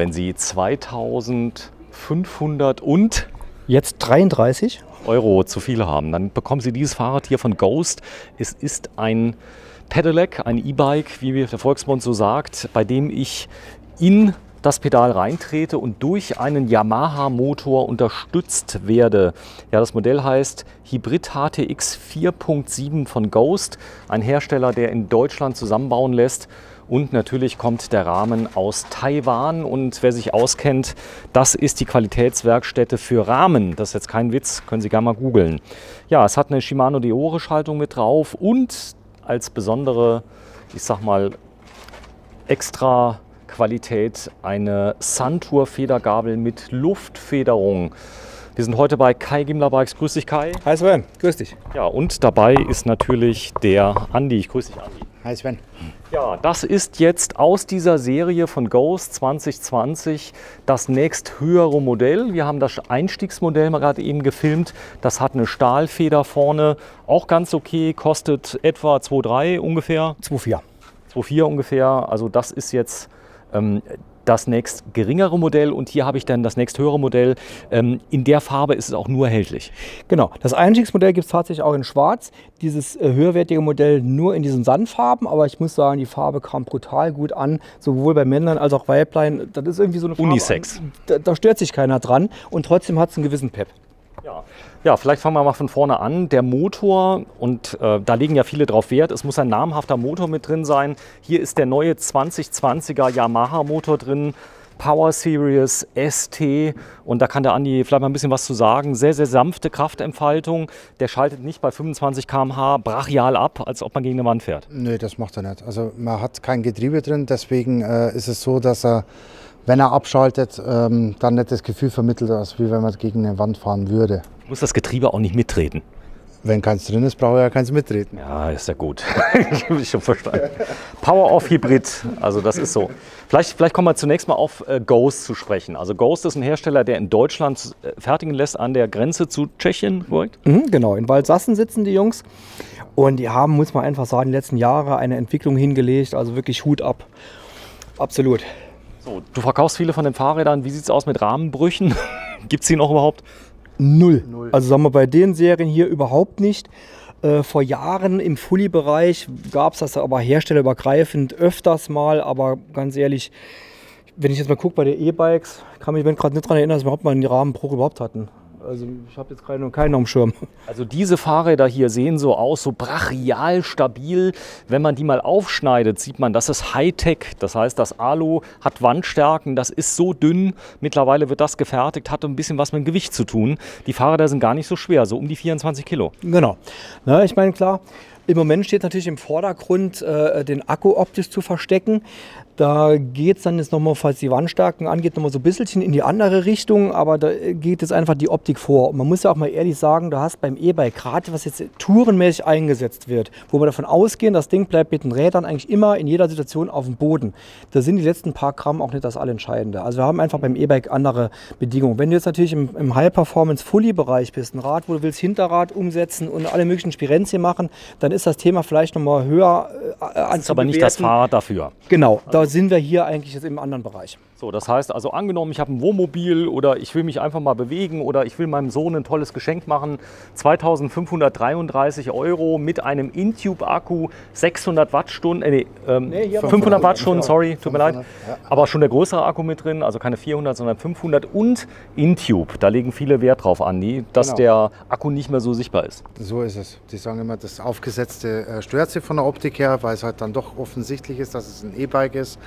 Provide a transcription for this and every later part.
wenn Sie 2500 und Jetzt 33. Euro zu viel haben, dann bekommen Sie dieses Fahrrad hier von Ghost. Es ist ein Pedelec, ein E-Bike, wie der Volksmund so sagt, bei dem ich in das Pedal reintrete und durch einen Yamaha-Motor unterstützt werde. Ja, das Modell heißt Hybrid HTX 4.7 von Ghost, ein Hersteller, der in Deutschland zusammenbauen lässt. Und natürlich kommt der Rahmen aus Taiwan. Und wer sich auskennt, das ist die Qualitätswerkstätte für Rahmen. Das ist jetzt kein Witz, können Sie gerne mal googeln. Ja, es hat eine Shimano Deore-Schaltung mit drauf und als besondere, ich sag mal, extra Qualität eine Suntour Federgabel mit Luftfederung. Wir sind heute bei Kai Gimler Bikes. Grüß dich Kai. Hi Sven, grüß dich. Ja, und dabei ist natürlich der Andi. Ich grüße dich Andi. Hi Sven. Ja, das ist jetzt aus dieser Serie von Ghost 2020 das nächsthöhere Modell. Wir haben das Einstiegsmodell mal gerade eben gefilmt. Das hat eine Stahlfeder vorne, auch ganz okay, kostet etwa 2,3 ungefähr. 2,4. 2,4 ungefähr. Also das ist jetzt ähm, das nächst geringere Modell und hier habe ich dann das nächst höhere Modell. Ähm, in der Farbe ist es auch nur erhältlich. Genau, das Einstiegsmodell gibt es tatsächlich auch in schwarz. Dieses äh, höherwertige Modell nur in diesen Sandfarben, aber ich muss sagen, die Farbe kam brutal gut an, sowohl bei Männern als auch Weiblein. Das ist irgendwie so eine Farbe. Unisex. Da, da stört sich keiner dran und trotzdem hat es einen gewissen Pep. Ja. Ja, vielleicht fangen wir mal von vorne an. Der Motor, und äh, da legen ja viele drauf Wert, es muss ein namhafter Motor mit drin sein. Hier ist der neue 2020er Yamaha Motor drin. Power Series ST und da kann der Andi vielleicht mal ein bisschen was zu sagen. Sehr, sehr sanfte Kraftentfaltung. Der schaltet nicht bei 25 km/h brachial ab, als ob man gegen eine Wand fährt. Nö, das macht er nicht. Also man hat kein Getriebe drin, deswegen äh, ist es so, dass er, wenn er abschaltet, ähm, dann nicht das Gefühl vermittelt, als wie wenn man gegen eine Wand fahren würde. Muss das Getriebe auch nicht mittreten. Wenn keins drin ist, braucht er ja keins mitreden. Ja, ist ja gut. ich habe schon verstanden. Power of Hybrid, also das ist so. Vielleicht, vielleicht kommen wir zunächst mal auf äh, Ghost zu sprechen. Also Ghost ist ein Hersteller, der in Deutschland äh, fertigen lässt an der Grenze zu Tschechien, korrekt? Mhm, genau, in Waldsassen sitzen die Jungs und die haben, muss man einfach sagen, die letzten Jahre eine Entwicklung hingelegt, also wirklich Hut ab. Absolut. So, du verkaufst viele von den Fahrrädern. Wie sieht es aus mit Rahmenbrüchen? Gibt es die noch überhaupt? Null. Also sagen wir bei den Serien hier überhaupt nicht. Äh, vor Jahren im Fully-Bereich gab es das aber herstellerübergreifend öfters mal, aber ganz ehrlich, wenn ich jetzt mal gucke bei den E-Bikes, kann mich gerade nicht daran erinnern, dass wir überhaupt mal einen Rahmenbruch überhaupt hatten. Also ich habe jetzt gerade keinen am Schirm. Also diese Fahrräder hier sehen so aus, so brachial stabil. Wenn man die mal aufschneidet, sieht man, das ist Hightech. Das heißt, das Alu hat Wandstärken, das ist so dünn. Mittlerweile wird das gefertigt, hat ein bisschen was mit dem Gewicht zu tun. Die Fahrräder sind gar nicht so schwer, so um die 24 Kilo. Genau. Na, ich meine, klar, im Moment steht natürlich im Vordergrund, äh, den Akku optisch zu verstecken. Da geht es dann jetzt nochmal, falls die Wandstärken angeht, nochmal so ein bisschen in die andere Richtung, aber da geht jetzt einfach die Optik vor. Und man muss ja auch mal ehrlich sagen, du hast beim E-Bike, gerade was jetzt tourenmäßig eingesetzt wird, wo wir davon ausgehen, das Ding bleibt mit den Rädern eigentlich immer in jeder Situation auf dem Boden. Da sind die letzten paar Gramm auch nicht das Allentscheidende. Also wir haben einfach beim E-Bike andere Bedingungen. Wenn du jetzt natürlich im, im High-Performance-Fully-Bereich bist, ein Rad, wo du willst Hinterrad umsetzen und alle möglichen Spirenzien machen, dann ist das Thema vielleicht nochmal höher äh, Das ist aber nicht das Fahrrad dafür. Genau, da sind wir hier eigentlich jetzt im anderen Bereich. So, das heißt also angenommen, ich habe ein Wohnmobil oder ich will mich einfach mal bewegen oder ich will meinem Sohn ein tolles Geschenk machen. 2533 Euro mit einem Intube-Akku, 600 Wattstunden, äh, nee, ähm, Nee, hier 500, 500, Wattstunden, sorry, tut mir leid. 500, ja. Aber schon der größere Akku mit drin, also keine 400, sondern 500 und Intube. Da legen viele Wert drauf an, dass Genau. der Akku nicht mehr so sichtbar ist. So ist es. Die sagen immer, das aufgesetzte äh, stört sie von der Optik her, weil es halt dann doch offensichtlich ist, dass es ein E-Bike ist.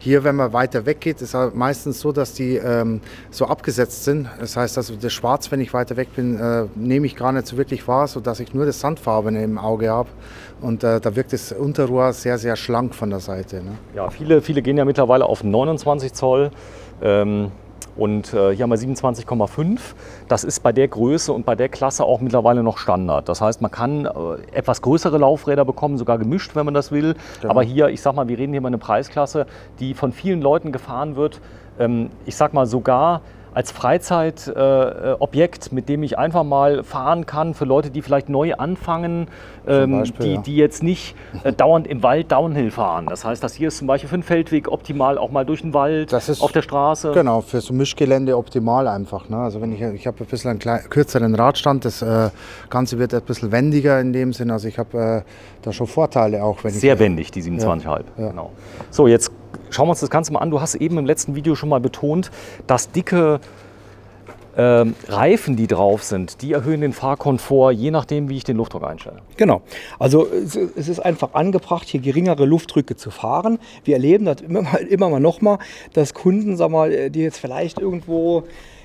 Hier, wenn man weiter weggeht, ist halt meistens so, dass die ähm, so abgesetzt sind. Das heißt, also das Schwarz, wenn ich weiter weg bin, äh, nehme ich gar nicht so wirklich wahr, sodass ich nur das Sandfarbene im Auge habe. Und äh, da wirkt das Unterrohr sehr, sehr schlank von der Seite. Ne? Ja, viele, viele gehen ja mittlerweile auf 29 Zoll. Ähm, und äh, hier haben wir 27,5. Das ist bei der Größe und bei der Klasse auch mittlerweile noch Standard. Das heißt, man kann äh, etwas größere Laufräder bekommen, sogar gemischt, wenn man das will. Genau. Aber hier, ich sag mal, wir reden hier über eine Preisklasse, die von vielen Leuten gefahren wird. Ähm, ich sag mal sogar als Freizeitobjekt, äh, mit dem ich einfach mal fahren kann für Leute, die vielleicht neu anfangen, ähm, Beispiel, die, ja. die jetzt nicht äh, dauernd im Wald Downhill fahren. Das heißt, das hier ist zum Beispiel für einen Feldweg optimal, auch mal durch den Wald, ist, auf der Straße. Genau, für so Mischgelände optimal einfach. Ne? Also wenn ich, ich habe ein bisschen einen klein, kürzeren Radstand, das äh, Ganze wird ein bisschen wendiger in dem Sinn. Also ich habe äh, da schon Vorteile auch. Wenn Sehr ich, wendig, die 27,5. Ja, ja. Genau. So, jetzt schauen wir uns das Ganze mal an. Du hast eben im letzten Video schon mal betont, dass dicke ähm, Reifen, die drauf sind, die erhöhen den Fahrkomfort, je nachdem, wie ich den Luftdruck einstelle. Genau. Also es, ist einfach angebracht, hier geringere Luftdrücke zu fahren. Wir erleben das immer mal, immer mal noch mal, dass Kunden, sag mal, die jetzt vielleicht irgendwo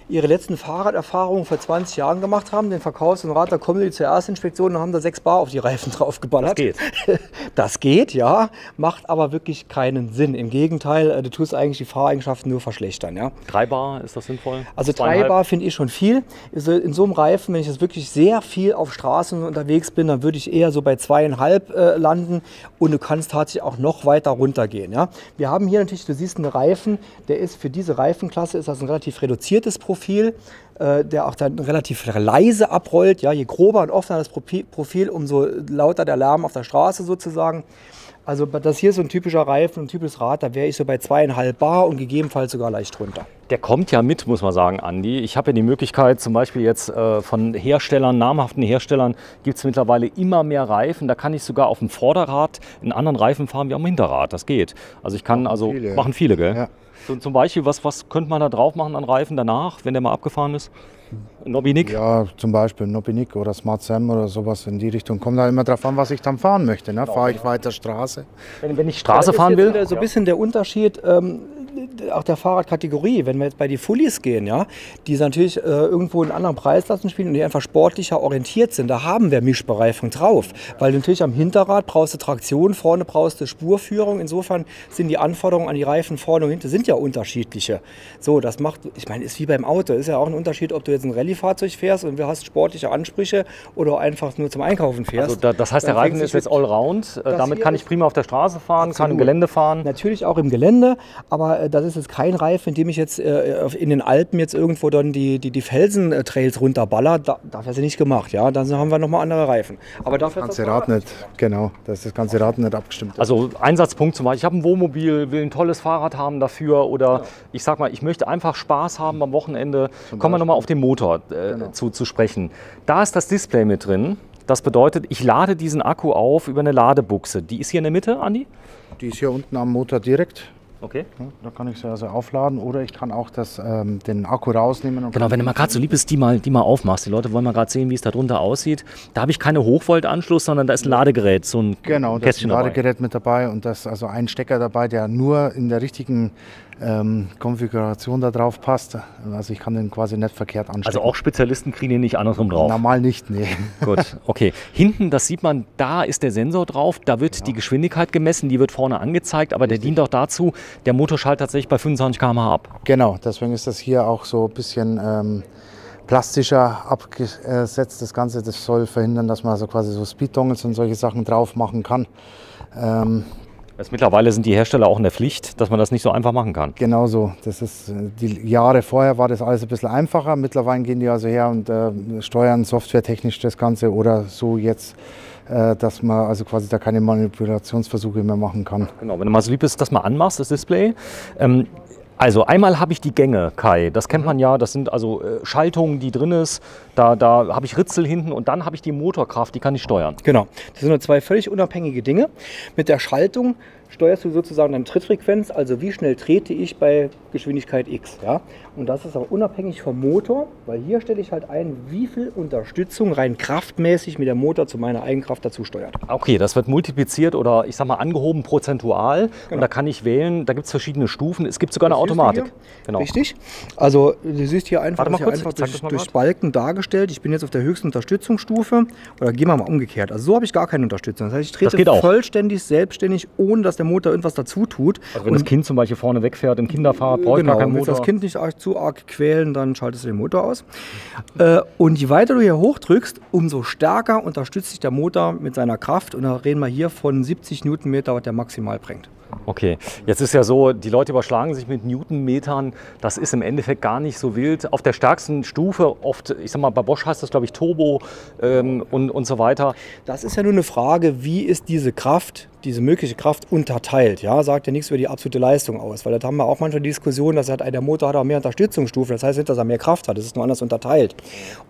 ihre letzten Fahrraderfahrungen vor 20 Jahren gemacht haben, den Verkaufs- und Rat, da kommen die zur Erstinspektion und haben da sechs Bar auf die Reifen draufgeballert. Das geht. Das geht, ja, macht aber wirklich keinen Sinn. Im Gegenteil, äh, du tust eigentlich die Fahreigenschaften nur verschlechtern. Ja. Drei Bar, ist das sinnvoll? Also drei Bar finde ich schon viel. Also in so einem Reifen, wenn ich jetzt wirklich sehr viel auf Straßen unterwegs bin, dann würde ich eher so bei zweieinhalb äh, landen und du kannst tatsächlich auch noch weiter runtergehen. Ja. Wir haben hier natürlich, du siehst einen Reifen, der ist für diese Reifenklasse ist das ein relativ reduziertes Profil. Profil, äh, der auch dann relativ leise abrollt. Ja, je grober und offener das Profil, umso lauter der Lärm auf der Straße sozusagen. Also das hier ist so ein typischer Reifen, ein typisches Rad, da wäre ich so bei zweieinhalb Bar und gegebenenfalls sogar leicht runter. Der kommt ja mit, muss man sagen, Andi. Ich habe ja die Möglichkeit, zum Beispiel jetzt äh, von Herstellern, namhaften Herstellern, gibt es mittlerweile immer mehr Reifen. Da kann ich sogar auf dem Vorderrad einen anderen Reifen fahren wie am Hinterrad. Das geht. Also ich kann, also viele. machen viele, gell? Ja. So, zum Beispiel, was, was könnte man da drauf machen an Reifen danach, wenn der mal abgefahren ist? Nobinik? Ja, zum Beispiel Nobinik oder Smart Sam oder sowas in die Richtung. Kommt da immer drauf an, was ich dann fahren möchte. Ne? Fahre ich weiter Straße? Wenn, wenn ich Straße fahren will? so ein bisschen der Unterschied. Ähm, auch der Fahrradkategorie, wenn wir jetzt bei die Fullies gehen, ja, die natürlich äh, irgendwo in anderen Preisklassen spielen und die einfach sportlicher orientiert sind, da haben wir Mischbereifung drauf. Weil natürlich am Hinterrad brauchst du Traktion, vorne brauchst du Spurführung. Insofern sind die Anforderungen an die Reifen vorne und hinten sind ja unterschiedliche. So, das macht, ich meine, ist wie beim Auto, ist ja auch ein Unterschied, ob du jetzt ein Rallye-Fahrzeug fährst und du hast sportliche Ansprüche oder einfach nur zum Einkaufen fährst. Also da, das heißt, der Reifen ist jetzt allround. Äh, damit kann ich prima auf der Straße fahren, absolut. kann im Gelände fahren. Natürlich auch im Gelände, aber äh, das ist jetzt kein Reifen, in dem ich jetzt äh, in den Alpen jetzt irgendwo dann die, die, die Felsentrails runterballer. Da, dafür ist sie nicht gemacht. Ja? Dann haben wir nochmal andere Reifen. Aber dafür das ganze Rad nicht, genau. Das ist das ganze Rad nicht abgestimmt. Also Einsatzpunkt zum Beispiel, ich habe ein Wohnmobil, will ein tolles Fahrrad haben dafür oder ja. ich sag mal, ich möchte einfach Spaß haben am Wochenende. Kommen wir nochmal auf den Motor äh, genau. zu, zu sprechen. Da ist das Display mit drin. Das bedeutet, ich lade diesen Akku auf über eine Ladebuchse. Die ist hier in der Mitte, Andi? Die ist hier unten am Motor direkt. Okay. da kann ich sie also aufladen oder ich kann auch das, ähm, den Akku rausnehmen. genau, wenn du mal gerade so lieb bist, die mal, die mal aufmachst. Die Leute wollen mal gerade sehen, wie es da drunter aussieht. Da habe ich keine Hochvoltanschluss, sondern da ist ein Ladegerät, so ein genau, Kästchen da ist ein Ladegerät dabei. mit dabei und das also ein Stecker dabei, der nur in der richtigen ähm, Konfiguration da drauf passt. Also ich kann den quasi nicht verkehrt anstecken. Also auch Spezialisten kriegen den nicht andersrum drauf? Normal nicht, nee. Gut, okay. Hinten, das sieht man, da ist der Sensor drauf, da wird ja. die Geschwindigkeit gemessen, die wird vorne angezeigt, aber Richtig. der dient auch dazu, der Motor schaltet tatsächlich bei 25 km/h ab. Genau, deswegen ist das hier auch so ein bisschen... Ähm, plastischer abgesetzt. Das Ganze das soll verhindern, dass man so quasi so Speed-Dongles und solche Sachen drauf machen kann. Ähm, Jetzt mittlerweile sind die Hersteller auch in der Pflicht, dass man das nicht so einfach machen kann. Genau so. Das ist, äh, die Jahre vorher war das alles ein bisschen einfacher. Mittlerweile gehen die also her und äh, steuern softwaretechnisch das Ganze oder so jetzt, äh, dass man also quasi da keine Manipulationsversuche mehr machen kann. Genau, wenn du mal so lieb bist, das mal anmachst, das Display. Ähm, also einmal habe ich die Gänge, Kai. Das kennt man ja. Das sind also äh, Schaltungen, die drin ist. Da, da habe ich Ritzel hinten und dann habe ich die Motorkraft, die kann ich steuern. Genau. Das sind nur zwei völlig unabhängige Dinge. Mit der Schaltung steuerst du sozusagen deine Trittfrequenz, also wie schnell trete ich bei Geschwindigkeit X. Ja? Und das ist aber unabhängig vom Motor, weil hier stelle ich halt ein, wie viel Unterstützung rein kraftmäßig mit der Motor zu meiner Eigenkraft dazu steuert. Okay, das wird multipliziert oder ich sag mal angehoben prozentual. Genau. Und da kann ich wählen, da gibt es verschiedene Stufen. Es gibt sogar das eine Automatik. Genau. Richtig. Also du siehst hier einfach, mal kurz, einfach durch, durch Balken dargestellt. Ich bin jetzt auf der höchsten Unterstützungsstufe. Oder gehen wir mal umgekehrt. Also so habe ich gar keine Unterstützung. Das heißt, ich trete vollständig selbstständig, ohne dass der Motor irgendwas dazu tut. Also wenn und das Kind zum Beispiel vorne wegfährt im Kinderfahrrad, brauche genau, gar keinen Motor. Wenn das Kind nicht zu arg quälen, dann schaltest du den Motor aus. Äh, und je weiter du hier hochdrückst, umso stärker unterstützt sich der Motor mit seiner Kraft. Und da reden wir hier von 70 Newtonmeter, was der maximal bringt. Okay, jetzt ist ja so, die Leute überschlagen sich mit Newtonmetern. Das ist im Endeffekt gar nicht so wild. Auf der stärksten Stufe, oft, ich sag mal, bei Bosch heißt das, glaube ich, Turbo ähm, und, und so weiter. Das ist ja nur eine Frage, wie ist diese Kraft diese mögliche Kraft unterteilt. Ja, sagt ja nichts über die absolute Leistung aus, weil da haben wir auch manchmal die Diskussion, dass halt der Motor hat auch mehr Unterstützungsstufen. Das heißt nicht, dass er mehr Kraft hat. Das ist nur anders unterteilt.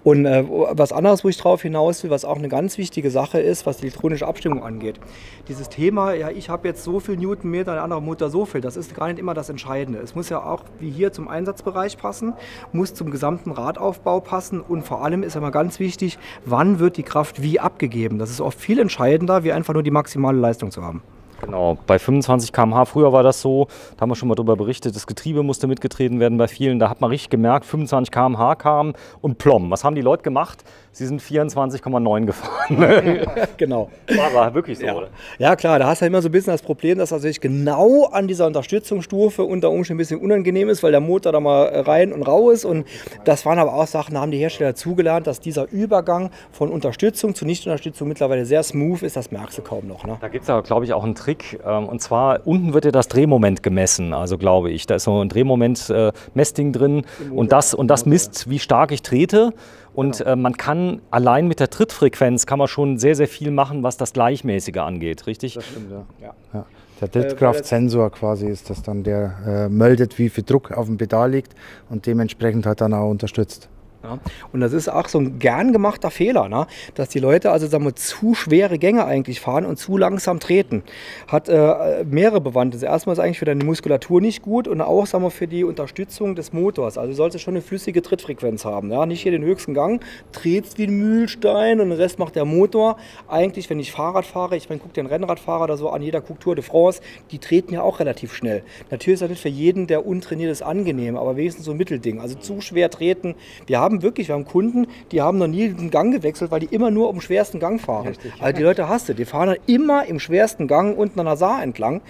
Und äh, was anderes, wo ich drauf hinaus will, was auch eine ganz wichtige Sache ist, was die elektronische Abstimmung angeht. Dieses Thema, ja, ich habe jetzt so viel Newtonmeter, der andere Motor so viel, das ist gar nicht immer das Entscheidende. Es muss ja auch wie hier zum Einsatzbereich passen, muss zum gesamten Radaufbau passen und vor allem ist immer ganz wichtig, wann wird die Kraft wie abgegeben. Das ist oft viel entscheidender, wie einfach nur die maximale Leistung zu haben. Genau, bei 25 km/h früher war das so, da haben wir schon mal darüber berichtet, das Getriebe musste mitgetreten werden bei vielen. Da hat man richtig gemerkt, 25 km/h kam und plomm. Was haben die Leute gemacht? Sie sind 24,9 gefahren. genau. War, war wirklich so, ja. oder? Ja, klar, da hast du ja immer so ein bisschen das Problem, dass natürlich genau an dieser Unterstützungsstufe unter Umständen ein bisschen unangenehm ist, weil der Motor da mal rein und raus ist. Und das waren aber auch Sachen, da haben die Hersteller zugelernt, dass dieser Übergang von Unterstützung zu Nichtunterstützung mittlerweile sehr smooth ist. Das merkst du kaum noch. Ne? Da gibt es aber, glaube ich, auch einen Trick. Ähm, und zwar unten wird ja das Drehmoment gemessen, also glaube ich. Da ist so ein Drehmoment-Messding äh, drin. Und das, und das misst, wie stark ich trete. Und genau. äh, man kann allein mit der Trittfrequenz kann man schon sehr, sehr viel machen, was das Gleichmäßige angeht, richtig? Das stimmt, ja. ja. ja. Der Trittkraftsensor quasi ist das dann, der äh, meldet, wie viel Druck auf dem Pedal liegt und dementsprechend hat dann auch unterstützt. Ja. Und das ist auch so ein gern gemachter Fehler, ne? dass die Leute also sagen wir, zu schwere Gänge eigentlich fahren und zu langsam treten. Hat äh, mehrere Bewandtnisse. Erstmal ist eigentlich für deine Muskulatur nicht gut und auch sagen wir, für die Unterstützung des Motors. Also du solltest schon eine flüssige Trittfrequenz haben. Ja? Nicht hier den höchsten Gang, trittst wie ein Mühlstein und den Rest macht der Motor. Eigentlich, wenn ich Fahrrad fahre, ich meine, guck dir einen Rennradfahrer oder so an, jeder guckt Tour de France, die treten ja auch relativ schnell. Natürlich ist das nicht für jeden, der untrainiert ist, angenehm, aber wenigstens so ein Mittelding. Also zu schwer treten. Wir haben haben wirklich, wir haben Kunden, die haben noch nie den Gang gewechselt, weil die immer nur um den schwersten Gang fahren. Richtig. Also die Leute hast du, die fahren dann immer im schwersten Gang unten an der Saar entlang.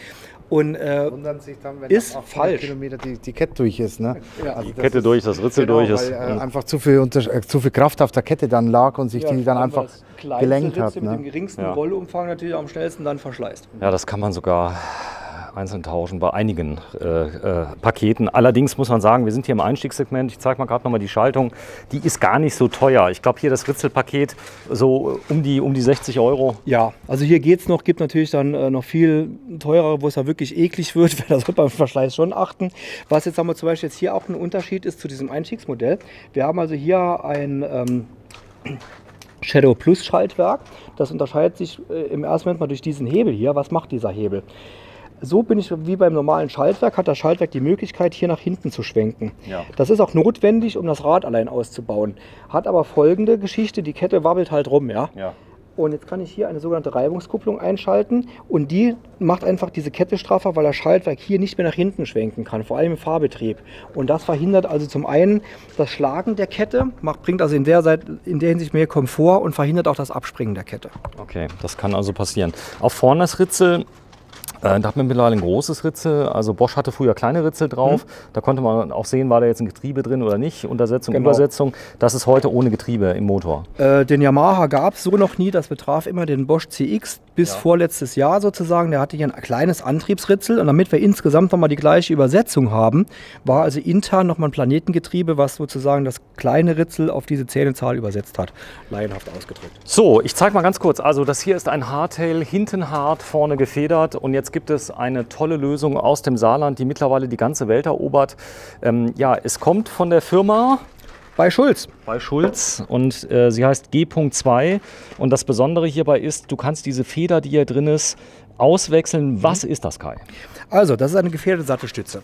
Und äh, wundern sich dann, wenn ist falsch. Kilometer die, die, Kette durch ist. Ne? Ja, also die Kette ist, durch, das Ritzel genau, durch ist. Weil, äh, einfach zu viel, unter, äh, zu viel Kraft auf der Kette dann lag und sich ja, die dann einfach gelenkt hat. Mit ne? dem geringsten ja. Rollumfang natürlich am schnellsten dann verschleißt. Ja, das kann man sogar einzeln tauschen bei einigen äh, äh, Paketen. Allerdings muss man sagen, wir sind hier im Einstiegssegment. Ich zeige mal gerade nochmal die Schaltung. Die ist gar nicht so teuer. Ich glaube, hier das Ritzelpaket so um die, um die 60 Euro. Ja, also hier geht es noch. Gibt natürlich dann äh, noch viel teurer, wo es ja wirklich eklig wird. Da sollte beim Verschleiß schon achten. Was jetzt haben wir zum Beispiel jetzt hier auch ein Unterschied ist zu diesem Einstiegsmodell. Wir haben also hier ein ähm, Shadow Plus Schaltwerk. Das unterscheidet sich äh, im ersten Moment mal durch diesen Hebel hier. Was macht dieser Hebel? So bin ich wie beim normalen Schaltwerk, hat das Schaltwerk die Möglichkeit, hier nach hinten zu schwenken. Ja. Das ist auch notwendig, um das Rad allein auszubauen. Hat aber folgende Geschichte, die Kette wabbelt halt rum. Ja? ja. Und jetzt kann ich hier eine sogenannte Reibungskupplung einschalten und die macht einfach diese Kette straffer, weil das Schaltwerk hier nicht mehr nach hinten schwenken kann, vor allem im Fahrbetrieb. Und das verhindert also zum einen das Schlagen der Kette, macht, bringt also in der, Seite, in der Hinsicht mehr Komfort und verhindert auch das Abspringen der Kette. Okay, das kann also passieren. Auf vorne das Ritzel da hat man mittlerweile ein großes Ritzel. Also Bosch hatte früher kleine Ritzel drauf. Mhm. Da konnte man auch sehen, war da jetzt ein Getriebe drin oder nicht. Untersetzung, genau. Übersetzung. Das ist heute ohne Getriebe im Motor. Äh, den Yamaha gab es so noch nie. Das betraf immer den Bosch CX bis ja. vorletztes Jahr sozusagen. Der hatte hier ein kleines Antriebsritzel. Und damit wir insgesamt nochmal die gleiche Übersetzung haben, war also intern nochmal ein Planetengetriebe, was sozusagen das kleine Ritzel auf diese Zähnezahl übersetzt hat. Laienhaft ausgedrückt. So, ich zeige mal ganz kurz. Also das hier ist ein Hardtail, hinten hart, vorne gefedert. Und jetzt gibt es eine tolle Lösung aus dem Saarland, die mittlerweile die ganze Welt erobert. Ähm, ja, es kommt von der Firma bei Schulz. Bei Schulz und äh, sie heißt G.2 und das Besondere hierbei ist, du kannst diese Feder, die hier drin ist, auswechseln. Was mhm. ist das, Kai? Also, das ist eine gefederte Sattelstütze.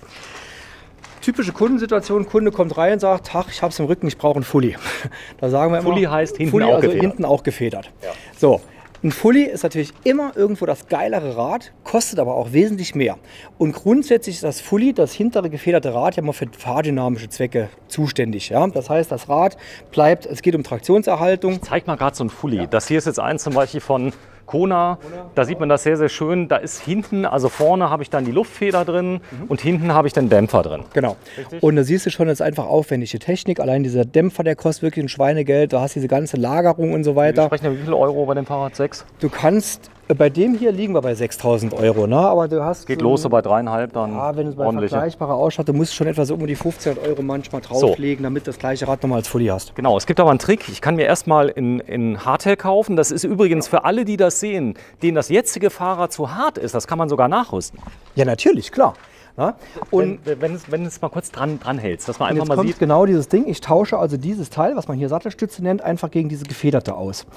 Typische Kundensituation, Kunde kommt rein und sagt, ach, ich habe es im Rücken, ich brauche einen Fully. Da sagen wir immer, Fully heißt hinten Fully, auch also gefedert. hinten auch gefedert. Ja. So, ein Fully ist natürlich immer irgendwo das geilere Rad, kostet aber auch wesentlich mehr. Und grundsätzlich ist das Fully, das hintere gefederte Rad, ja mal für fahrdynamische Zwecke zuständig. Ja? Das heißt, das Rad bleibt, es geht um Traktionserhaltung. Ich zeig mal gerade so ein Fully. Ja. Das hier ist jetzt eins zum Beispiel von Kona, da sieht man das sehr, sehr schön. Da ist hinten, also vorne habe ich dann die Luftfeder drin mhm. und hinten habe ich den Dämpfer drin. Genau. Richtig? Und da siehst du schon, das ist einfach aufwendige Technik. Allein dieser Dämpfer, der kostet wirklich ein Schweinegeld. Du hast diese ganze Lagerung und so weiter. Wir sprechen ja wie viel Euro bei dem Fahrrad? Sechs? Du kannst Bei dem hier liegen wir bei 6000 Euro, ne? aber du hast. Geht so los so bei dreieinhalb, dann Ja, wenn du es bei ordentliche. vergleichbarer Ausstattung musst du schon etwa so um die 1500 Euro manchmal drauflegen, damit du das gleiche Rad nochmal als Fully hast. Genau, es gibt aber einen Trick. Ich kann mir erstmal in, in Hardtail kaufen. Das ist übrigens für alle, die das sehen, denen das jetzige Fahrrad zu hart ist. Das kann man sogar nachrüsten. Ja, natürlich, klar. Ne? Und wenn, wenn, es, wenn es mal kurz dran, dran hältst, dass man einfach mal kommt sieht. genau dieses Ding. Ich tausche also dieses Teil, was man hier Sattelstütze nennt, einfach gegen diese gefederte aus.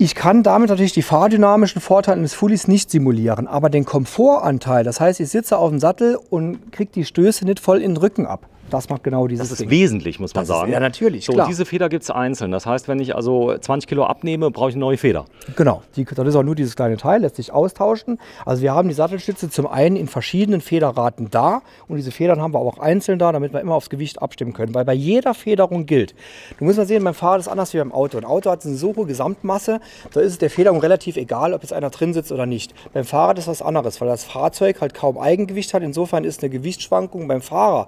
Ich kann damit natürlich die fahrdynamischen Vorteile eines Fullies nicht simulieren, aber den Komfortanteil, das heißt, ich sitze auf dem Sattel und kriege die Stöße nicht voll in den Rücken ab. Das macht genau dieses Das ist Ding. wesentlich, muss man Das ist- sagen. ja, natürlich, So, klar. diese Feder gibt es einzeln. Das heißt, wenn ich also 20 Kilo abnehme, brauche ich eine neue Feder. Genau, die, das ist auch nur dieses kleine Teil, lässt sich austauschen. Also wir haben die Sattelstütze zum einen in verschiedenen Federraten da und diese Federn haben wir auch einzeln da, damit wir immer aufs Gewicht abstimmen können. Weil bei jeder Federung gilt, du musst mal sehen, beim Fahrrad ist anders wie beim Auto. Ein Auto hat eine so hohe Gesamtmasse, da ist es der Federung relativ egal, ob jetzt einer drin sitzt oder nicht. Beim Fahrrad ist was anderes, weil das Fahrzeug halt kaum Eigengewicht hat. Insofern ist eine Gewichtsschwankung beim Fahrer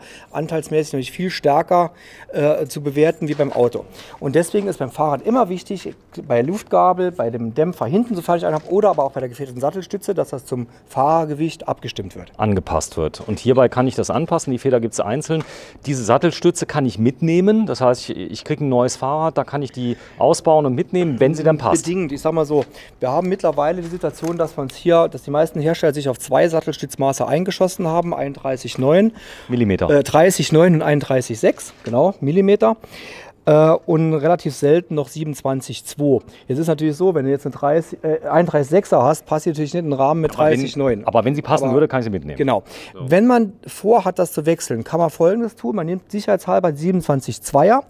anteilsmäßig nämlich viel stärker äh, zu bewerten wie beim Auto. Und deswegen ist beim Fahrrad immer wichtig, bei der Luftgabel, bei dem Dämpfer hinten, sofern ich einen habe, oder aber auch bei der gefederten Sattelstütze, dass das zum Fahrergewicht abgestimmt wird. angepasst wird. Und hierbei kann ich das anpassen. Die Feder gibt es einzeln. Diese Sattelstütze kann ich mitnehmen. Das heißt, ich, ich kriege ein neues Fahrrad, da kann ich die ausbauen und mitnehmen, wenn sie dann passt. Bedingt, ich sag mal so, wir haben mittlerweile die Situation, dass wir uns hier, dass die meisten Hersteller sich auf zwei Sattelstützmaße eingeschossen haben, 31,9 Millimeter. Äh, 30,9 und 31,6, genau, Millimeter. Äh, und relativ selten noch 27,2. Jetzt ist natürlich so, wenn du jetzt eine 30, äh, 31,6er hast, passt natürlich nicht in den Rahmen mit Aber wenn- 30,9. Aber wenn sie passen Aber- würde, kann ich sie mitnehmen. Genau. Wenn man vorhat, das zu wechseln, kann man folgendes tun. Man nimmt sicherheitshalber 27,2er,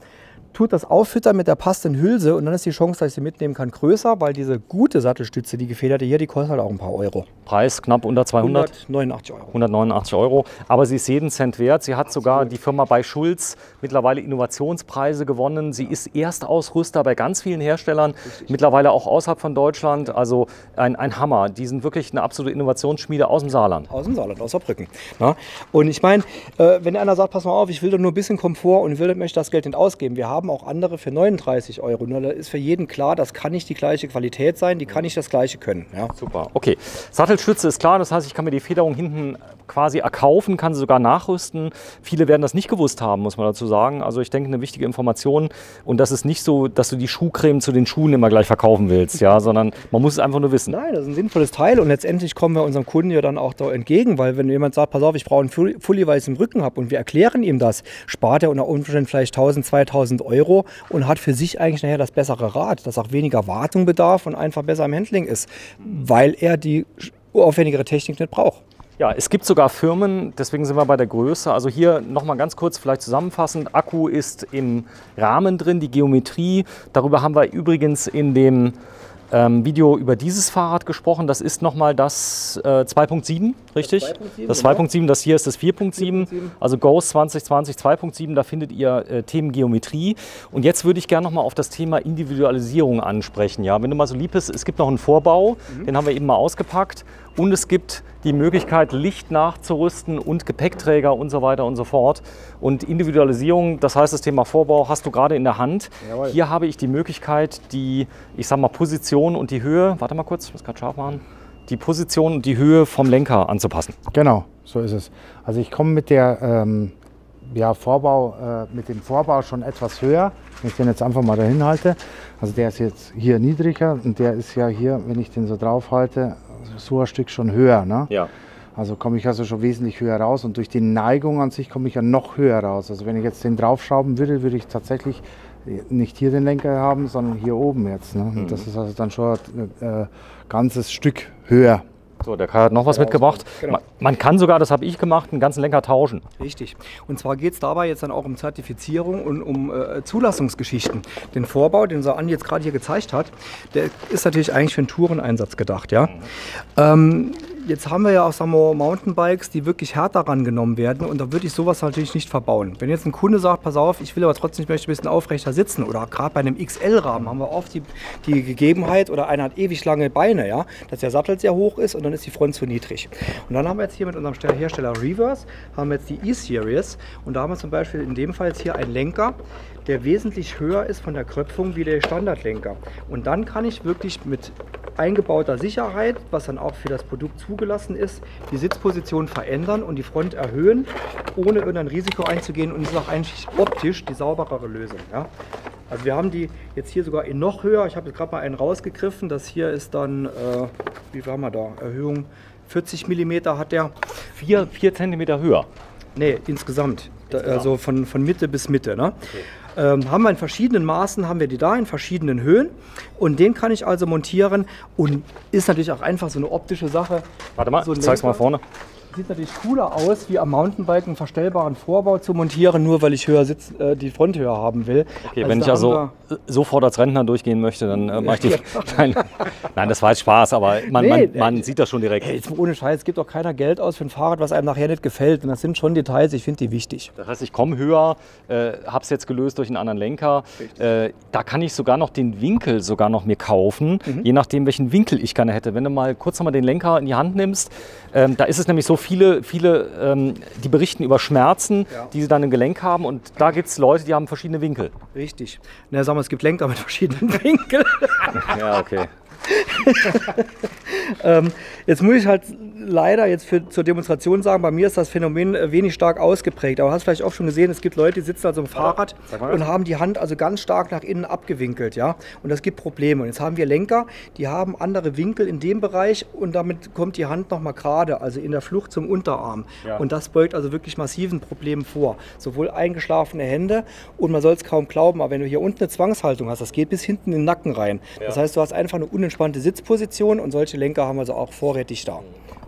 tut das auffüttern mit der passenden Hülse und dann ist die Chance, dass ich sie mitnehmen kann, größer, weil diese gute Sattelstütze, die gefederte hier, die kostet halt auch ein paar Euro. Preis knapp unter 200. 189 Euro. 189 Euro. Aber sie ist jeden Cent wert. Sie hat sogar die Firma bei Schulz mittlerweile Innovationspreise gewonnen. Sie ist Erstausrüster bei ganz vielen Herstellern, mittlerweile auch außerhalb von Deutschland. Also ein, ein Hammer. Die sind wirklich eine absolute Innovationsschmiede aus dem Saarland. Aus dem Saarland, aus Saarbrücken. Na? Und ich meine, äh, wenn einer sagt, pass mal auf, ich will doch nur ein bisschen Komfort und will, möchte das Geld nicht ausgeben. Wir haben auch andere für 39 Euro. Nur da ist für jeden klar, das kann nicht die gleiche Qualität sein, die kann nicht das gleiche können. Ja? Super. Okay. Sattelstütze ist klar. Das heißt, ich kann mir die Federung hinten quasi erkaufen, kann sie sogar nachrüsten. Viele werden das nicht gewusst haben, muss man dazu sagen. Also ich denke, eine wichtige Information. Und das ist nicht so, dass du die Schuhcreme zu den Schuhen immer gleich verkaufen willst, ja, sondern man muss es einfach nur wissen. Nein, das ist ein sinnvolles Teil und letztendlich kommen wir unserem Kunden ja dann auch da entgegen, weil wenn jemand sagt, pass auf, ich brauche einen Fully, weil ich es im Rücken habe und wir erklären ihm das, spart er unter Umständen vielleicht 1000, 2000 Euro und hat für sich eigentlich nachher das bessere Rad, das auch weniger Wartung bedarf und einfach besser im Handling ist, weil er die aufwendigere Technik nicht braucht. Ja, es gibt sogar Firmen, deswegen sind wir bei der Größe. Also hier nochmal ganz kurz vielleicht zusammenfassend. Akku ist im Rahmen drin, die Geometrie. Darüber haben wir übrigens in dem ähm, Video über dieses Fahrrad gesprochen. Das ist nochmal das äh, 2.7, richtig? 2.7, Das genau. 2.7, das hier ist das 4.7. Also Ghost 2020 2.7, da findet ihr äh, Themen Geometrie. Und jetzt würde ich gerne nochmal auf das Thema Individualisierung ansprechen. Ja, wenn du mal so lieb bist, es gibt noch einen Vorbau, den haben wir eben mal ausgepackt. Und es gibt die Möglichkeit, Licht nachzurüsten und Gepäckträger und so weiter und so fort. Und Individualisierung, das heißt, das Thema Vorbau hast du gerade in der Hand. Jawohl. Hier habe ich die Möglichkeit, die, ich sag mal, Position und die Höhe, warte mal kurz, ich muss gerade scharf machen, die Position und die Höhe vom Lenker anzupassen. Genau, so ist es. Also ich komme mit der ähm, ja, Vorbau, äh, mit dem Vorbau schon etwas höher. Wenn ich den jetzt einfach mal dahin halte, also der ist jetzt hier niedriger und der ist ja hier, wenn ich den so drauf halte, so ein Stück schon höher. Ne? Ja. Also komme ich also schon wesentlich höher raus und durch die Neigung an sich komme ich ja noch höher raus. Also wenn ich jetzt den draufschrauben würde, würde ich tatsächlich nicht hier den Lenker haben, sondern hier oben jetzt. Ne? Und das ist also dann schon ein äh, ganzes Stück höher. So, der Kai hat noch was mitgebracht. Genau. Man, kann sogar, das habe ich gemacht, einen ganzen Lenker tauschen. Richtig. Und zwar geht es dabei jetzt dann auch um Zertifizierung und um äh, Zulassungsgeschichten. Den Vorbau, den so Andi jetzt gerade hier gezeigt hat, der ist natürlich eigentlich für einen Toureneinsatz gedacht. Ja? Ähm, jetzt haben wir ja auch sagen wir, Mountainbikes, die wirklich härter rangenommen werden und da würde ich sowas natürlich nicht verbauen. Wenn jetzt ein Kunde sagt, pass auf, ich will aber trotzdem, ich möchte ein bisschen aufrechter sitzen oder gerade bei einem XL-Rahmen haben wir oft die, die Gegebenheit oder einer hat ewig lange Beine, ja, dass der Sattel sehr hoch ist und dann ist die Front zu niedrig. Und dann haben wir jetzt hier mit unserem Stell- Hersteller Reverse, haben wir jetzt die E-Series und da haben wir zum Beispiel in dem Fall jetzt hier einen Lenker, der wesentlich höher ist von der Kröpfung wie der Standardlenker. Und dann kann ich wirklich mit eingebauter Sicherheit, was dann auch für das Produkt zugelassen ist, die Sitzposition verändern und die Front erhöhen, ohne irgendein Risiko einzugehen und ist auch eigentlich optisch die sauberere Lösung. Ja? Also wir haben die jetzt hier sogar in noch höher. Ich habe jetzt gerade mal einen rausgegriffen. Das hier ist dann, äh, wie war wir da? Erhöhung 40 mm hat der. 4, 4 cm höher. Nee, insgesamt. Da, also von, von Mitte bis Mitte. Ne? Ähm, haben wir in verschiedenen Maßen, haben wir die da in verschiedenen Höhen. Und den kann ich also montieren und ist natürlich auch einfach so eine optische Sache. Warte mal, so ein zeig's mal vorne. Sieht natürlich cooler aus, wie am Mountainbike einen verstellbaren Vorbau zu montieren, nur weil ich höher sitz, äh, die Front höher haben will. Okay, wenn ich da also haben sofort als Rentner durchgehen möchte, dann äh, mache ich die. Nein, nein, das war jetzt Spaß, aber man, Nee, man, man äh, sieht das schon direkt. Hey, jetzt ohne Scheiß, es gibt auch keiner Geld aus für ein Fahrrad, was einem nachher nicht gefällt. Und das sind schon Details, ich finde die wichtig. Das heißt, ich komme höher, äh, habe es jetzt gelöst durch einen anderen Lenker. Äh, da kann ich sogar noch den Winkel sogar noch mir kaufen, Mhm. je nachdem, welchen Winkel ich gerne hätte. Wenn du mal kurz nochmal den Lenker in die Hand nimmst, ähm, da ist es nämlich so viele, viele, ähm, die berichten über Schmerzen, Ja. die sie dann im Gelenk haben. Und da gibt es Leute, die haben verschiedene Winkel. Richtig. Na, sagen wir, es gibt Lenker mit verschiedenen Winkeln. Ja, okay. Ähm, jetzt muss ich halt leider jetzt für, zur Demonstration sagen, bei mir ist das Phänomen äh, wenig stark ausgeprägt. Aber du hast vielleicht auch schon gesehen, es gibt Leute, die sitzen also im Fahrrad und haben die Hand also ganz stark nach innen abgewinkelt. Ja? Und das gibt Probleme. Und jetzt haben wir Lenker, die haben andere Winkel in dem Bereich und damit kommt die Hand nochmal gerade, also in der Flucht zum Unterarm. Ja. Und das beugt also wirklich massiven Problemen vor. Sowohl eingeschlafene Hände und man soll es kaum glauben, aber wenn du hier unten eine Zwangshaltung hast, das geht bis hinten in den Nacken rein. Das heißt, du hast einfach eine unentspannte Sitzposition und solche Lenker haben wir also auch vorrätig da.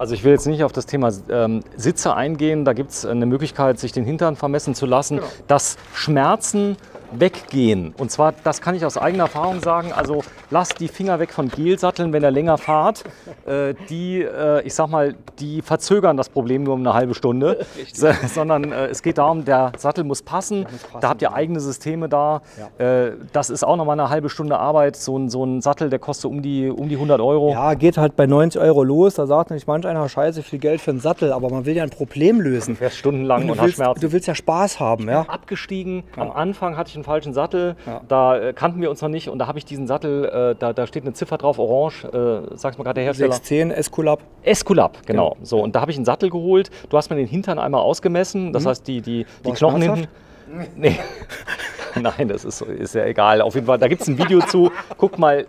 Also ich will jetzt nicht auf das Thema ähm, Sitze eingehen. Da gibt es eine Möglichkeit, sich den Hintern vermessen zu lassen, Genau. dass Schmerzen weggehen. Und zwar, das kann ich aus eigener Erfahrung sagen, also lasst die Finger weg von Gelsatteln, wenn ihr länger fahrt. Äh, die, äh, ich sag mal, die verzögern das Problem nur um eine halbe Stunde, so, sondern äh, es geht darum, der Sattel muss passen. da habt ihr eigene Systeme da. Äh, das ist auch nochmal eine halbe Stunde Arbeit. So ein, so ein Sattel, der kostet um die, um die 100 Euro. Ja, geht halt bei 90 Euro los. Da sagt nicht manch einer, scheiße, viel Geld für einen Sattel, aber man will ja ein Problem lösen. Fährst stundenlang Und und, du, hast willst, Schmerzen. du willst ja Spaß haben, ja? abgestiegen. Am Anfang hatte ich einen falschen Sattel. Ja. Da äh, kannten wir uns noch nicht und da habe ich diesen Sattel, äh, da, da steht eine Ziffer drauf, orange, äh, sag's mal gerade der Hersteller. 610 Esculap. Esculap, genau. So, und da habe ich einen Sattel geholt. Du hast mir den Hintern einmal ausgemessen, das heißt die, die, die Mhm. War's Knochen hinten. Nee. Nein, das ist, so- ist ja egal. Auf jeden Fall, da gibt es ein Video zu. Guck mal,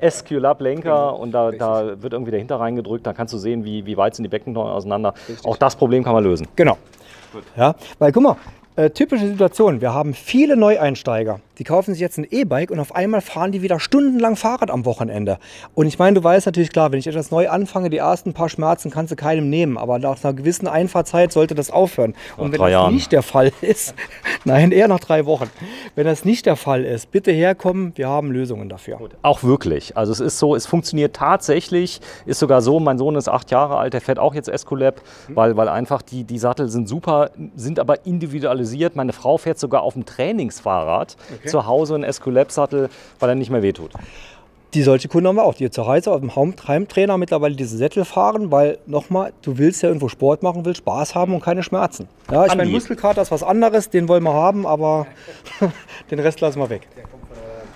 Esculap Lenker und da, da wird irgendwie der Hinter reingedrückt. Da kannst du sehen, wie, wie weit sind die Beckenknochen auseinander. Auch das Problem kann man lösen. Genau. Ja, weil guck mal, äh, typische Situation, wir haben viele Neueinsteiger, die kaufen sich jetzt ein E-Bike und auf einmal fahren die wieder stundenlang Fahrrad am Wochenende. Und ich meine, du weißt natürlich klar, wenn ich etwas neu anfange, die ersten paar Schmerzen kannst du keinem nehmen, aber nach einer gewissen Einfahrzeit sollte das aufhören. Und wenn drei das Jahren. nicht der Fall ist, nein, eher nach drei Wochen, wenn das nicht der Fall ist, bitte herkommen, wir haben Lösungen dafür. Auch wirklich. Also es ist so, es funktioniert tatsächlich. Ist sogar so, mein Sohn ist acht Jahre alt, der fährt auch jetzt Escolab, weil, weil einfach die, die Sattel sind super, sind aber individualisiert. Meine Frau fährt sogar auf dem Trainingsfahrrad zu Hause einen Escolab-Sattel, weil er nicht mehr wehtut. Die solche Kunden haben wir auch, die zu Hause auf dem Heim- Heimtrainer mittlerweile diese Sättel fahren, weil nochmal, du willst ja irgendwo Sport machen, willst Spaß haben und keine Schmerzen. Ja, ich meine. Muskelkater ist was anderes, den wollen wir haben, aber den Rest lassen wir weg.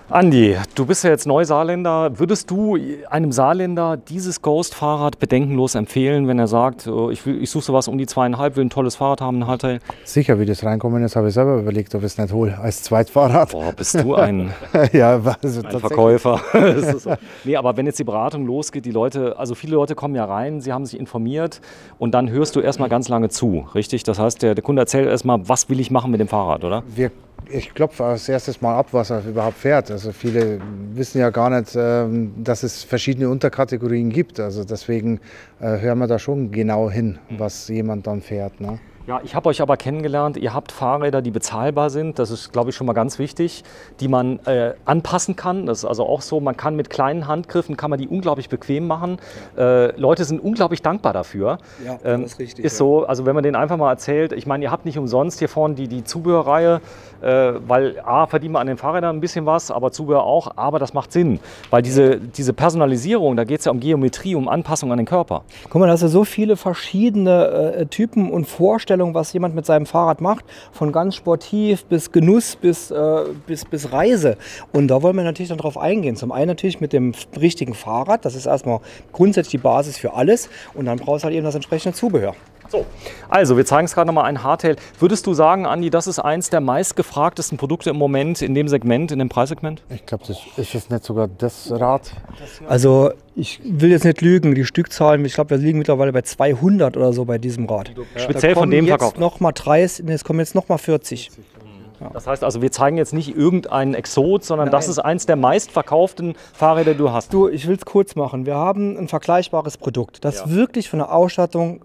Andi, du bist ja jetzt Neusaarländer. Würdest du einem Saarländer dieses Ghost-Fahrrad bedenkenlos empfehlen, wenn er sagt, oh, ich, will- ich suche sowas um die zweieinhalb, will ein tolles Fahrrad haben, ein Hardtail? Sicher, wie das reinkommen ist, habe ich selber überlegt, ob ich es nicht hole als Zweitfahrrad. Boah, bist du ein, ja, also ein. Verkäufer. So. Nee, aber wenn jetzt die Beratung losgeht, die Leute, also viele Leute kommen ja rein, sie haben sich informiert und dann hörst du erstmal ganz lange zu, richtig? Das heißt, der, der Kunde erzählt erstmal, was will ich machen mit dem Fahrrad, oder? Wir, ich klopfe als erstes mal ab, was er überhaupt fährt. Also viele wissen ja gar nicht, ähm, dass es verschiedene Unterkategorien gibt. Also deswegen äh, hören wir da schon genau hin, was jemand dann fährt. Ne? Ja, ich habe euch aber kennengelernt, ihr habt Fahrräder, die bezahlbar sind. Das ist, glaube ich, schon mal ganz wichtig, die man äh, anpassen kann. Das ist also auch so, man kann mit kleinen Handgriffen, kann man die unglaublich bequem machen. Äh, Leute sind unglaublich dankbar dafür. Ja, Ähm, das ist richtig, Ist ja. so, also wenn man denen einfach mal erzählt, ich meine, ihr habt nicht umsonst hier vorne die, die Zubehörreihe, äh, weil A, verdient man an den Fahrrädern ein bisschen was, aber Zubehör auch, aber das macht Sinn, weil diese, diese Personalisierung, da geht es ja um Geometrie, um Anpassung an den Körper. Guck mal, da hast du so viele verschiedene äh, Typen und Vorstellungen Vorstellung, was jemand mit seinem Fahrrad macht, von ganz sportiv bis Genuss bis, äh, bis, bis Reise. Und da wollen wir natürlich dann drauf eingehen. Zum einen natürlich mit dem richtigen Fahrrad, das ist erstmal grundsätzlich die Basis für alles. Und dann brauchst du halt eben das entsprechende Zubehör. So, also wir zeigen es gerade nochmal ein Hardtail. Würdest du sagen, Andi, das ist eins der meistgefragtesten Produkte im Moment in dem Segment, in dem Preissegment? Ich glaube, das ist jetzt nicht sogar das Rad. Also ich will jetzt nicht lügen, die Stückzahlen, ich glaube, wir liegen mittlerweile bei 200 oder so bei diesem Rad. Speziell von dem jetzt Verkauf. noch mal 30, nee, es kommen jetzt noch mal 40. Das heißt also, wir zeigen jetzt nicht irgendeinen Exot, sondern das ist eins der meistverkauften Fahrräder, die du hast. Du, ich will es kurz machen. Wir haben ein vergleichbares Produkt, das Ja. wirklich von der Ausstattung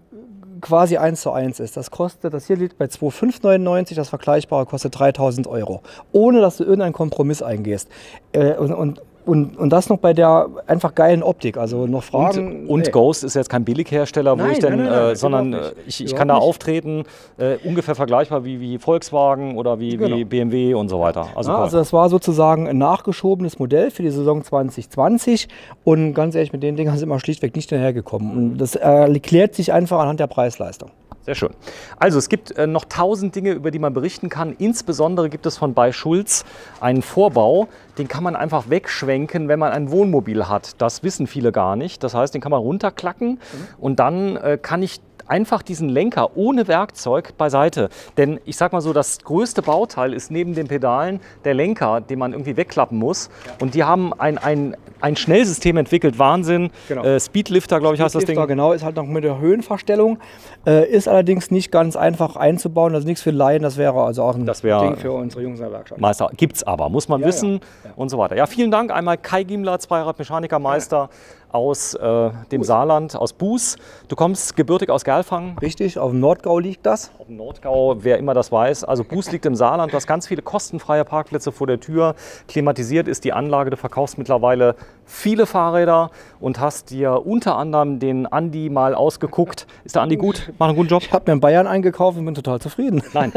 quasi eins zu eins ist. Das kostet, das hier liegt bei 2,599, das vergleichbare kostet 3000 Euro, ohne dass du irgendeinen Kompromiss eingehst. Äh, und, und, und, und das noch bei der einfach geilen Optik. Also noch Fragen. Und, und nee. Ghost ist jetzt kein Billighersteller, wo Nein, ich denn, nein, nein, äh, sondern äh, ich, ich kann da nicht. auftreten, äh, ungefähr vergleichbar wie, wie Volkswagen oder wie, wie Genau. BMW und so weiter. Also, Ja, also das war sozusagen ein nachgeschobenes Modell für die Saison 2020 und ganz ehrlich, mit den Dingen sind wir schlichtweg nicht hinterhergekommen. Und das erklärt sich einfach anhand der Preisleistung. Sehr schön. Also es gibt äh, noch tausend Dinge, über die man berichten kann. Insbesondere gibt es von bei Schulz einen Vorbau, den kann man einfach wegschwenken, wenn man ein Wohnmobil hat. Das wissen viele gar nicht. Das heißt, den kann man runterklacken und dann äh, kann ich einfach diesen Lenker ohne Werkzeug beiseite. Denn ich sag mal so, das größte Bauteil ist neben den Pedalen der Lenker, den man irgendwie wegklappen muss. Und die haben ein, ein, ein Schnellsystem entwickelt, Wahnsinn. Genau. Äh, Speedlifter, glaube ich, heißt das Ding. Genau, ist halt noch mit der Höhenverstellung. Äh, ist allerdings nicht ganz einfach einzubauen. Das ist nichts für Laien. Das wäre also auch ein Ding für unsere Jungs in der Werkstatt. Meister. Gibt's aber, muss man Ja, wissen ja. und so weiter. Ja, vielen Dank. Einmal Kai Giemler, Zweiradmechanikermeister aus äh, dem Saarland, aus Buß. Du kommst gebürtig aus Gerlfang. Richtig, auf dem Nordgau liegt das. Auf dem Nordgau, wer immer das weiß. Also Buß liegt im Saarland. Du hast ganz viele kostenfreie Parkplätze vor der Tür. Klimatisiert ist die Anlage. Du verkaufst mittlerweile viele Fahrräder und hast dir unter anderem den Andi mal ausgeguckt. Ist der Andi gut? Macht einen guten Job? Ich habe mir in Bayern eingekauft und bin total zufrieden. Nein.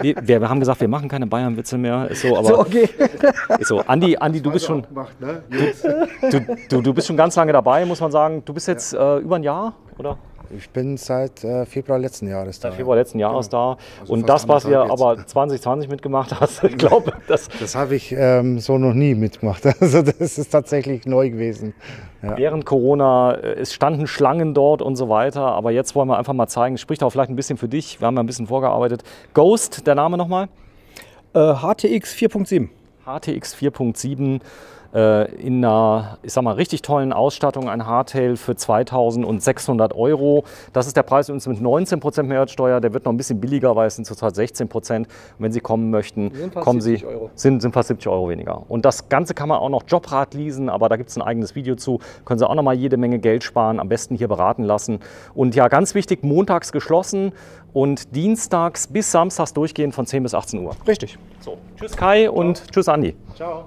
Wir, wir haben gesagt, wir machen keine Bayern-Witze mehr. Ist so, aber So, okay. ist so. Andi, Andi, du bist schon. Gemacht, ne? Du, du, du bist schon ganz lange dabei, muss man sagen. Du bist jetzt äh, über ein Jahr, oder? Ich bin seit äh, Februar letzten Jahres da. Seit Februar letzten Jahres da. Also Und das, was ihr anderthalb aber 2020 mitgemacht hast, ich glaube, das Das habe ich ähm, so noch nie mitgemacht. Also das ist tatsächlich neu gewesen. Ja. während Corona, äh, es standen Schlangen dort und so weiter. Aber jetzt wollen wir einfach mal zeigen, spricht auch vielleicht ein bisschen für dich. Wir haben ja ein bisschen vorgearbeitet. Ghost, der Name nochmal? Äh, HTX 4.7. HTX 4.7 äh, in einer, ich sag mal, richtig tollen Ausstattung, ein Hardtail für 2600 Euro. Das ist der Preis übrigens mit 19% Mehrwertsteuer. Der wird noch ein bisschen billiger, weil es sind zurzeit 16%. Und wenn Sie kommen möchten, Sind fast kommen Sie, 70 Euro. sind, sind fast 70 Euro weniger. Und das Ganze kann man auch noch Jobrad leasen, aber da gibt es ein eigenes Video zu. Können Sie auch noch mal jede Menge Geld sparen, am besten hier beraten lassen. Und ja, ganz wichtig, montags geschlossen und dienstags bis samstags durchgehend von 10 bis 18 Uhr. Richtig. So, tschüss Kai und tschüss Andi. Ciao.